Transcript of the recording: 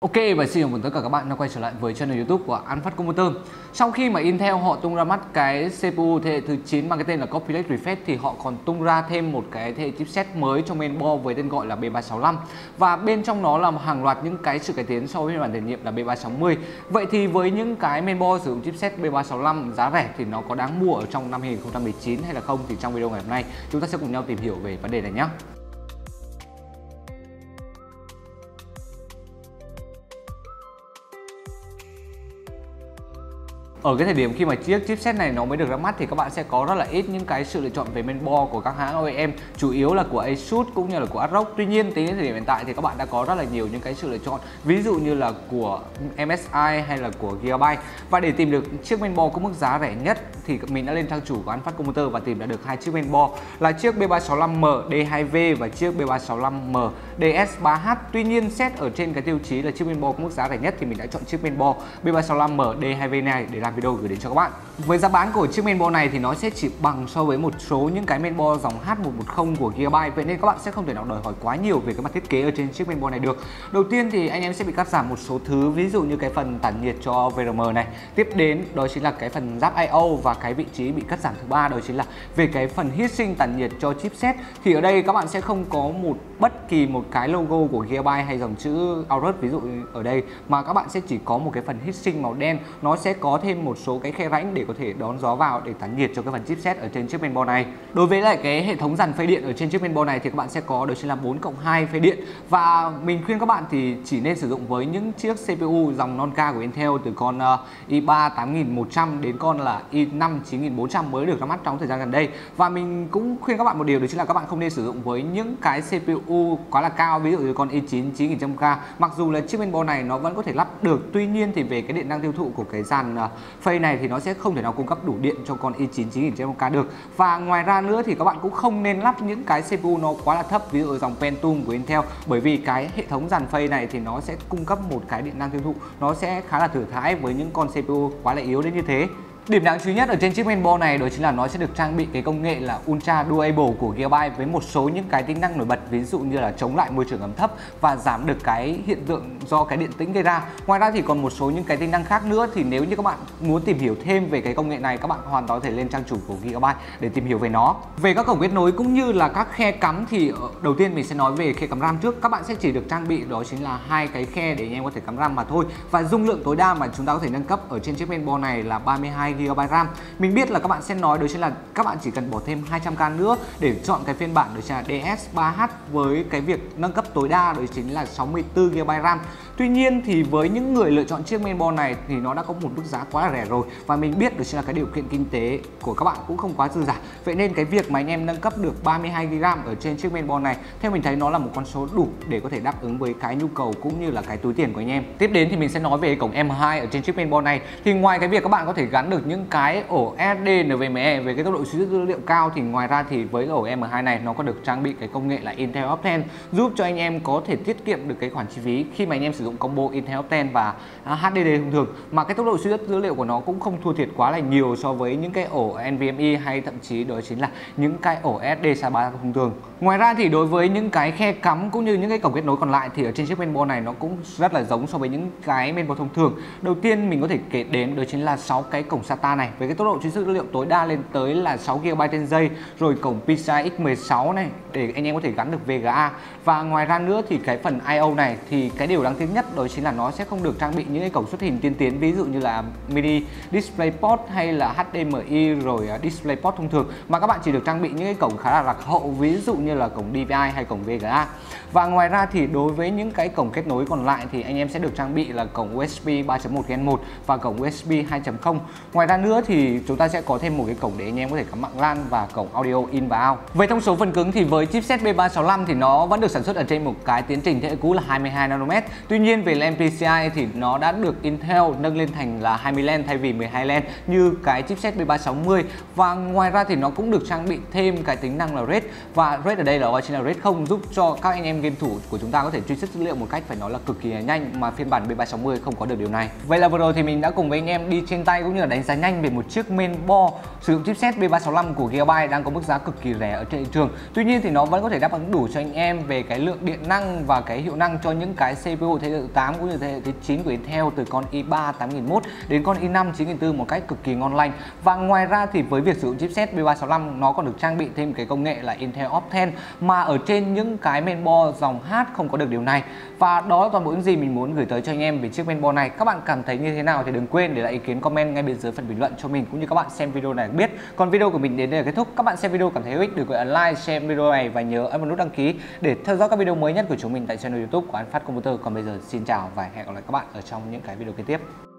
Ok, và xin chào mừng tất cả các bạn đã quay trở lại với channel YouTube của An Phát Computer. Sau khi mà Intel họ tung ra mắt cái CPU thế hệ thứ 9 mang cái tên là Copilot Refresh thì họ còn tung ra thêm một cái thế hệ chipset mới trong mainboard với tên gọi là B365 và bên trong nó là hàng loạt những cái sự cải tiến so với phiên bản tiền nhiệm là B360. Vậy thì với những cái mainboard sử dụng chipset B365 giá rẻ thì nó có đáng mua ở trong năm 2019 hay là không thì trong video ngày hôm nay, chúng ta sẽ cùng nhau tìm hiểu về vấn đề này nhé. Ở cái thời điểm khi mà chiếc chipset này nó mới được ra mắt thì các bạn sẽ có rất là ít những cái sự lựa chọn về mainboard của các hãng OEM chủ yếu là của Asus cũng như là của ASRock tuy nhiên, tính đến thời điểm hiện tại thì các bạn đã có rất là nhiều những cái sự lựa chọn, ví dụ như là của MSI hay là của Gigabyte. Và để tìm được chiếc mainboard có mức giá rẻ nhất thì mình đã lên trang chủ của An Phát Computer và tìm đã được hai chiếc mainboard là chiếc B365M D2V và chiếc B365M DS3H tuy nhiên, xét ở trên cái tiêu chí là chiếc mainboard có mức giá rẻ nhất thì mình đã chọn chiếc mainboard B365M D2V này để làm video gửi đến cho các bạn. Với giá bán của chiếc mainboard này thì nó sẽ chỉ bằng so với một số những cái mainboard dòng H110 của Gigabyte vậy nên các bạn sẽ không thể nào đòi hỏi quá nhiều về cái mặt thiết kế ở trên chiếc mainboard này được. Đầu tiên thì anh em sẽ bị cắt giảm một số thứ, ví dụ như cái phần tản nhiệt cho VRM này. Tiếp đến, đó chính là cái phần giáp I/O và cái vị trí bị cắt giảm thứ ba đó chính là về cái phần heat sinh tản nhiệt cho chipset. Thì ở đây các bạn sẽ không có một bất kỳ một cái logo của Gigabyte hay dòng chữ Aorus ví dụ ở đây mà các bạn sẽ chỉ có một cái phần heat sinh màu đen. Nó sẽ có thêm một số cái khe rãnh để có thể đón gió vào để tản nhiệt cho cái phần chipset ở trên chiếc mainboard này. Đối với lại cái hệ thống dàn phây điện ở trên chiếc mainboard này thì các bạn sẽ có đó chính là 4 cộng 2 phây điện. Và mình khuyên các bạn thì chỉ nên sử dụng với những chiếc CPU dòng non K của Intel từ con uh, i3 8100 đến con là i5 9400 mới được ra mắt trong thời gian gần đây. Và mình cũng khuyên các bạn một điều, đó chính là các bạn không nên sử dụng với những cái CPU quá là cao, ví dụ như con i9 9100K. Mặc dù là chiếc mainboard này nó vẫn có thể lắp được, tuy nhiên thì về cái điện năng tiêu thụ của cái dàn ờ, phay này thì nó sẽ không thể nào cung cấp đủ điện cho con i9 9100K được. Và ngoài ra nữa thì các bạn cũng không nên lắp những cái CPU nó quá là thấp, ví dụ dòng Pentium của Intel bởi vì cái hệ thống dàn phay này thì nó sẽ cung cấp một cái điện năng tiêu thụ, nó sẽ khá là thử thãi với những con CPU quá là yếu đến như thế. Điểm đáng chú ý nhất ở trên chiếc mainboard này đó chính là nó sẽ được trang bị cái công nghệ là Ultra Durable của Gigabyte với một số những cái tính năng nổi bật, ví dụ như là chống lại môi trường ẩm thấp và giảm được cái hiện tượng do cái điện tĩnh gây ra. Ngoài ra thì còn một số những cái tính năng khác nữa thì nếu như các bạn muốn tìm hiểu thêm về cái công nghệ này, các bạn hoàn toàn có thể lên trang chủ của Gigabyte để tìm hiểu về nó. Về các cổng kết nối cũng như là các khe cắm thì ờ, đầu tiên mình sẽ nói về khe cắm RAM trước. Các bạn sẽ chỉ được trang bị đó chính là hai cái khe để anh em có thể cắm RAM mà thôi. Và dung lượng tối đa mà chúng ta có thể nâng cấp ở trên chiếc mainboard này là 32 GB RAM. Mình biết là các bạn sẽ nói đó chính là các bạn chỉ cần bỏ thêm 200k nữa để chọn cái phiên bản đó chính là DS3H với cái việc nâng cấp tối đa đó chính là 64GB RAM. Tuy nhiên thì với những người lựa chọn chiếc mainboard này thì nó đã có một mức giá quá là rẻ rồi và mình biết đối chính là cái điều kiện kinh tế của các bạn cũng không quá dư giả. Vậy nên cái việc mà anh em nâng cấp được 32GB ở trên chiếc mainboard này, theo mình thấy nó là một con số đủ để có thể đáp ứng với cái nhu cầu cũng như là cái túi tiền của anh em. Tiếp đến thì mình sẽ nói về cổng M2 ở trên chiếc mainboard này thì ngoài cái việc các bạn có thể gắn được những cái ổ SD NVMe về cái tốc độ suy dữ liệu cao thì ngoài ra thì với ổ M2 này nó có được trang bị cái công nghệ là Intel Optane, giúp cho anh em có thể tiết kiệm được cái khoản chi phí khi mà anh em sử dụng combo Intel Optane và à, HDD thông thường mà cái tốc độ suy dữ liệu của nó cũng không thua thiệt quá là nhiều so với những cái ổ NVMe hay thậm chí đó chính là những cái ổ SD SATA 3 thông thường. Ngoài ra thì đối với những cái khe cắm cũng như những cái cổng kết nối còn lại thì ở trên chiếc mainboard này nó cũng rất là giống so với những cái mainboard thông thường. Đầu tiên mình có thể kể đến đó chính là 6 cái cổng SATA này với cái tốc độ truy xuất dữ liệu tối đa lên tới là 6 GB trên giây, rồi cổng PCI X16 này để anh em có thể gắn được VGA và ngoài ra nữa thì cái phần I/O này thì cái điều đáng tiếc nhất đó chính là nó sẽ không được trang bị những cái cổng xuất hình tiên tiến, ví dụ như là mini DisplayPort hay là HDMI rồi à, DisplayPort thông thường, mà các bạn chỉ được trang bị những cái cổng khá là lạc hậu, ví dụ như là cổng DVI hay cổng VGA và ngoài ra thì đối với những cái cổng kết nối còn lại thì anh em sẽ được trang bị là cổng USB 3.1 Gen 1 và cổng USB 2.0 ngoài ra nữa thì chúng ta sẽ có thêm một cái cổng để anh em có thể cắm mạng LAN và cổng audio in và out. Về thông số phần cứng thì với chipset B365 thì nó vẫn được sản xuất ở trên một cái tiến trình thế hệ cũ là 22 nanomet. Tuy nhiên về LAN PCI thì nó đã được Intel nâng lên thành là 20 LAN thay vì 12 LAN như cái chipset B360 và ngoài ra thì nó cũng được trang bị thêm cái tính năng là RAID và RAID ở đây là Original Rate không giúp cho các anh em game thủ của chúng ta có thể truy xuất dữ liệu một cách phải nói là cực kỳ nhanh mà phiên bản B360 không có được điều này. Vậy là vừa rồi thì mình đã cùng với anh em đi trên tay cũng như là đánh giá nhanh về một chiếc mainboard sử dụng chipset B365 của Gigabyte đang có mức giá cực kỳ rẻ ở trên thị trường. Tuy nhiên thì nó vẫn có thể đáp ứng đủ cho anh em về cái lượng điện năng và cái hiệu năng cho những cái CPU thế hệ 8 cũng như thế hệ 9 của Intel từ con i3 8001 đến con i5 9004 một cách cực kỳ ngon lành. Và ngoài ra thì với việc sử dụng chipset B365 nó còn được trang bị thêm cái công nghệ là Intel Optane mà ở trên những cái mainboard dòng H không có được điều này. Và đó là toàn bộ những gì mình muốn gửi tới cho anh em về chiếc mainboard này. Các bạn cảm thấy như thế nào thì đừng quên để lại ý kiến comment ngay bên dưới phần bình luận cho mình cũng như các bạn xem video này biết. Còn video của mình đến đây là kết thúc. Các bạn xem video cảm thấy hữu ích đừng quên like, share video này và nhớ ấn vào nút đăng ký để theo dõi các video mới nhất của chúng mình tại channel YouTube của An Phát Computer. Còn bây giờ xin chào và hẹn gặp lại các bạn ở trong những cái video kế tiếp.